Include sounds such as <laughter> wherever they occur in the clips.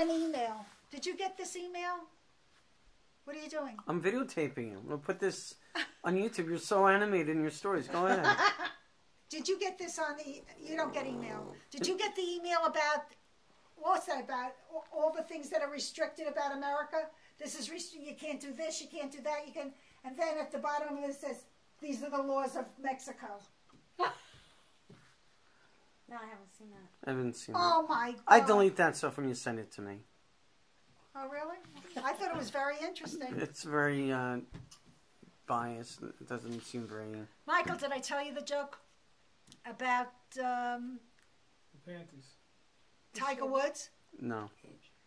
an email. Did you get this email? What are you doing? I'm videotaping. I'm gonna put this on YouTube. You're so animated in your stories. Go ahead. <laughs> Did you get this on the? You don't get email. Did you get the email about? What's that about? All- All the things that are restricted about America. This is restricted. You can't do this. You can't do that. You can. And then at the bottom of it says, "These are the laws of Mexico." No, I haven't seen that. I haven't seen it. Oh my God! I delete that stuff when you send it to me. Oh really? I thought it was very interesting. It's very uh, biased. It doesn't seem very. Michael, did I tell you the joke about um, The panties. Tiger Woods? No.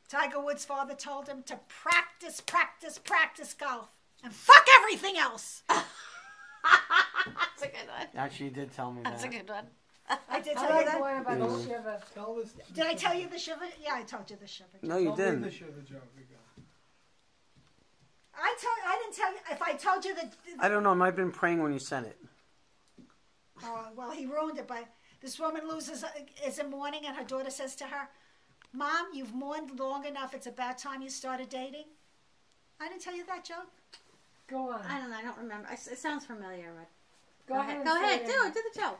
Tiger Woods' father told him to practice, practice, practice golf and fuck everything else. <laughs> That's a good one. Actually, you did tell me That's a that. good one. I did I tell you that. the one about Yeah. the shiva. Tell us. Did I tell you the shiva? Yeah, I told you the shiva. No, you Tell me didn't. the shiva joke again. I told. I didn't tell you. If I told you that. I don't know. I might have been praying when you sent it. Oh, well, he ruined it. But this woman loses uh, is in mourning, and her daughter says to her, "Mom, you've mourned long enough. It's about time you started dating." I didn't tell you that joke. Go on. I don't know. I don't remember. I s It sounds familiar. But Go, ahead. Go ahead. Do it. Do the joke.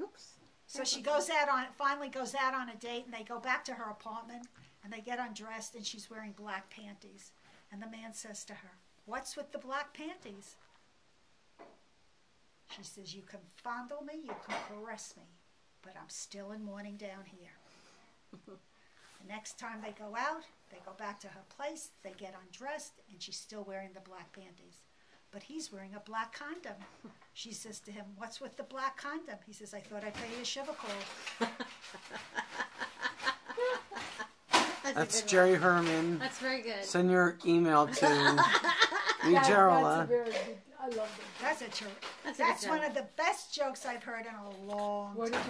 Oops. So she goes out on finally goes out on a date, and they go back to her apartment, and they get undressed, and she's wearing black panties, and the man says to her, "What's with the black panties?" She says, "You can fondle me, you can caress me, but I'm still in mourning down here." <laughs> the next time they go out, they go back to her place, they get undressed, and she's still wearing the black panties. But he's wearing a black condom. <laughs> She says to him, What's with the black condom? He says, I thought I'd pay you a shiva call. <laughs> That's, a That's good Jerry One. Herman. That's very good. Send your email <laughs> to That- Lee that's a Gerala. very good. I love it. That's a ter- That's a That's one joke. of the best jokes I've heard in a long Where time.